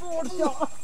我跟你。